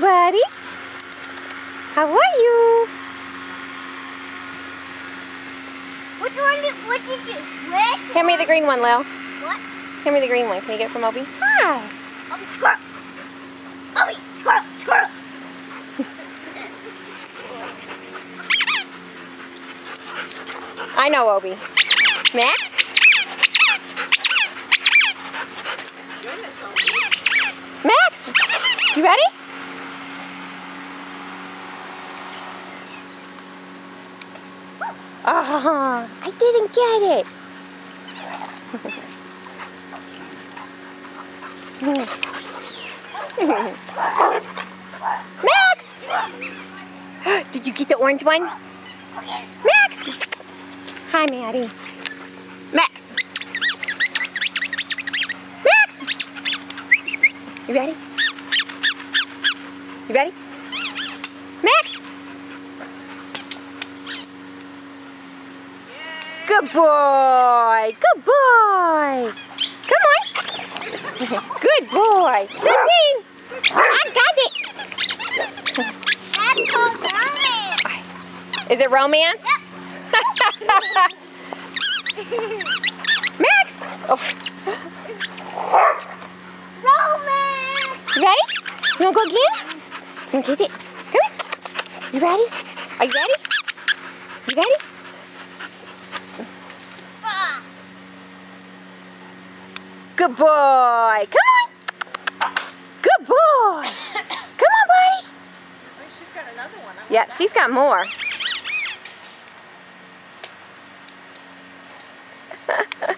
Buddy. How are you? Which one did, what did you, which Hand me the green one, Lil. What? Hand me the green one. Can you get it from Obi? Hi. Oh, squirrel. Oh, squirrel, squirrel. I know Obi. Max? Max, you ready? Oh, I didn't get it. Max! Did you get the orange one? Max! Hi, Maddie. Max! Max! You ready? You ready? Max! Good boy! Good boy! Come on! Good boy! Thirteen! I got it! That's called romance. Is it romance? Yep. Max! Oh, Romance. you ready? You wanna go again? You get it? Come here. You ready? Are you ready? Good boy. Come on. Good boy. Come on, buddy. Oh, she's got another one. Yep, got more.